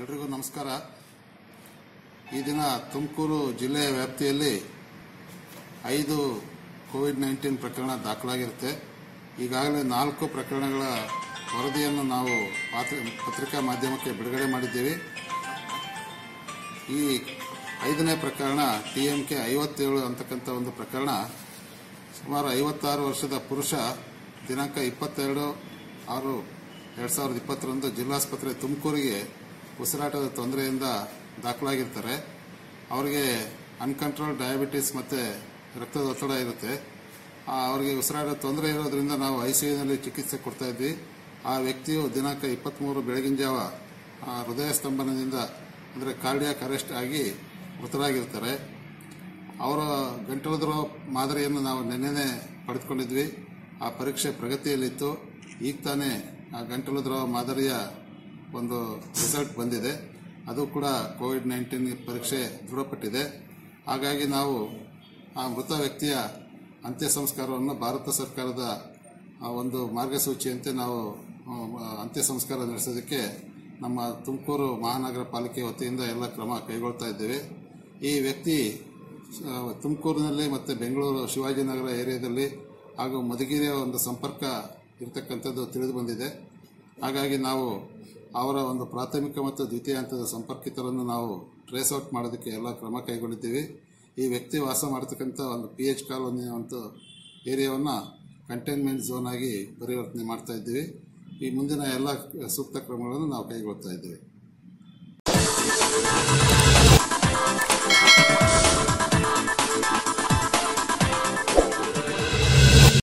ಎಲ್ರಿಗೂ ನಮಸ್ಕಾರ. ಈ ದಿನ ತುಮಕೂರು ಜಿಲ್ಲೆಯ ವ್ಯಾಪ್ತಿಯಲ್ಲಿ ಐದು ಕೋವಿಡ್ ನೈನ್ಟೀನ್ ಪ್ರಕರಣ ದಾಖಲಾಗಿರುತ್ತೆ. ಈಗಾಗಲೇ ನಾಲ್ಕು ಪ್ರಕರಣಗಳ ವರದಿಯನ್ನು ನಾವು ಪಾತ್ರ- ಪತ್ರಿಕಾ ಮಾಧ್ಯಮಕ್ಕೆ ಬಿಡುಗಡೆ ಮಾಡಿದ್ದೇವೆ. ಈ ಐದನೇ ಪ್ರಕರಣ ಟಿ ಎಂ ಕೆ ಐವತ್ತೇಳು ಅಂತಕ್ಕಂಥ ಒಂದು ಪ್ರಕರಣ. ಸುಮಾರು ಐವತ್ತಾರು ವರ್ಷದ ಪುರುಷ ದಿನಾಂಕ ಇಪ್ಪತ್ತೆರಡು ಆರು ಎರಡು ಸಾವಿರದ ಇಪ್ಪತ್ತರಂದು ಜಿಲ್ಲಾಸ್ಪತ್ರೆ ತುಮಕೂರಿಗೆ ಉಸಿರಾಟದ ತೊಂದರೆಯಿಂದ ದಾಖಲಾಗಿರ್ತಾರೆ. ಅವರಿಗೆ ಅನ್ಕಂಟ್ರೋಲ್ ಡಯಾಬಿಟಿಸ್ ಮತ್ತು ರಕ್ತದ ಒತ್ತಡ ಇರುತ್ತೆ. ಅವರಿಗೆ ಉಸಿರಾಟದ ತೊಂದರೆ ಇರೋದ್ರಿಂದ ನಾವು ಐ ಸಿ ಯುನಲ್ಲಿ ಚಿಕಿತ್ಸೆ ಕೊಡ್ತಾ ಇದ್ವಿ. ಆ ವ್ಯಕ್ತಿಯು ದಿನಾಂಕ ಇಪ್ಪತ್ತ್ಮೂರು ಬೆಳಗಿನ ಜಾವ ಹೃದಯ ಸ್ತಂಭನದಿಂದ, ಅಂದರೆ ಕಾರ್ಡಿಯಾಕ್ ಅರೆಸ್ಟ್ ಆಗಿ ಮೃತರಾಗಿರ್ತಾರೆ. ಅವರ ಗಂಟಲು ದ್ರವ ಮಾದರಿಯನ್ನು ನಾವು ನಿನ್ನೆನೆ ಪಡೆದುಕೊಂಡಿದ್ವಿ. ಆ ಪರೀಕ್ಷೆ ಪ್ರಗತಿಯಲ್ಲಿತ್ತು. ಈಗ ತಾನೇ ಆ ಗಂಟಲು ದ್ರವ ಮಾದರಿಯ ಒಂದು ರಿಸಲ್ಟ್ ಬಂದಿದೆ. ಅದು ಕೂಡ ಕೋವಿಡ್ ನೈನ್ಟೀನ್ ಪರೀಕ್ಷೆ ದೃಢಪಟ್ಟಿದೆ. ಹಾಗಾಗಿ ನಾವು ಆ ಮೃತ ವ್ಯಕ್ತಿಯ ಅಂತ್ಯ ಸಂಸ್ಕಾರವನ್ನು ಭಾರತ ಸರ್ಕಾರದ ಒಂದು ಮಾರ್ಗಸೂಚಿಯಂತೆ ನಾವು ಅಂತ್ಯ ಸಂಸ್ಕಾರ ನಡೆಸೋದಕ್ಕೆ ನಮ್ಮ ತುಮಕೂರು ಮಹಾನಗರ ಪಾಲಿಕೆ ವತಿಯಿಂದ ಎಲ್ಲ ಕ್ರಮ ಕೈಗೊಳ್ತಾ ಇದ್ದೇವೆ. ಈ ವ್ಯಕ್ತಿ ತುಮಕೂರಿನಲ್ಲಿ ಮತ್ತು ಬೆಂಗಳೂರು ಶಿವಾಜಿನಗರ ಏರಿಯಾದಲ್ಲಿ ಹಾಗೂ ಮಧುಗಿರಿಯ ಒಂದು ಸಂಪರ್ಕ ಇರತಕ್ಕಂಥದ್ದು ತಿಳಿದು ಬಂದಿದೆ. ಹಾಗಾಗಿ ನಾವು ಅವರ ಒಂದು ಪ್ರಾಥಮಿಕ ಮತ್ತು ದ್ವಿತೀಯ ಹಂತದ ಸಂಪರ್ಕಿತರನ್ನು ನಾವು ಟ್ರೇಸ್ ಔಟ್ ಮಾಡೋದಕ್ಕೆ ಎಲ್ಲ ಕ್ರಮ ಕೈಗೊಂಡಿದ್ದೀವಿ. ಈ ವ್ಯಕ್ತಿ ವಾಸ ಮಾಡತಕ್ಕಂಥ ಒಂದು ಪಿ ಎಚ್ ಕಾಲೋನಿಯ ಒಂದು ಏರಿಯಾವನ್ನು ಕಂಟೈನ್ಮೆಂಟ್ ಝೋನ್ ಆಗಿ ಪರಿವರ್ತನೆ ಮಾಡ್ತಾ ಇದ್ದೀವಿ. ಈ ಮುಂದಿನ ಎಲ್ಲ ಸೂಕ್ತ ಕ್ರಮಗಳನ್ನು ನಾವು ಕೈಗೊಳ್ತಾ ಇದ್ದೀವಿ.